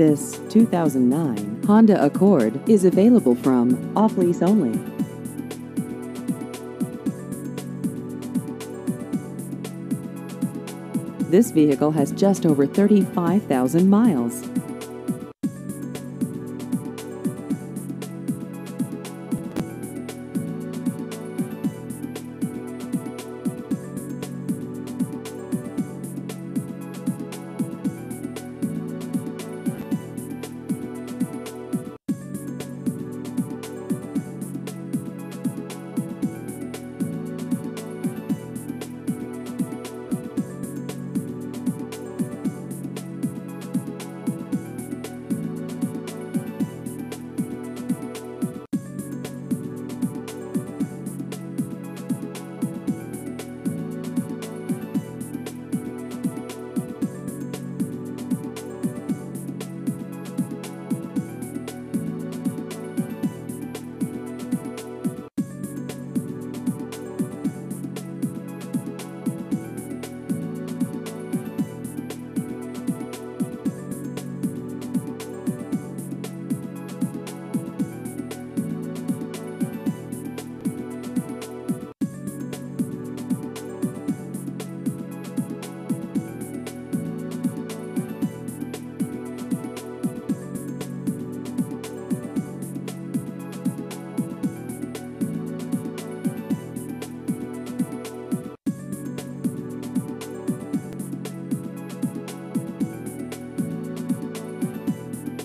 This 2009 Honda Accord is available from Off Lease Only. This vehicle has just over 35,000 miles.